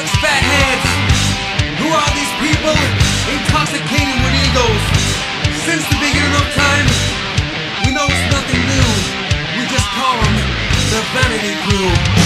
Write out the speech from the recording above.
such fatheads? Who are these people intoxicated with egos? Since the beginning of time, we know it's nothing new. We just call them the vanity crew.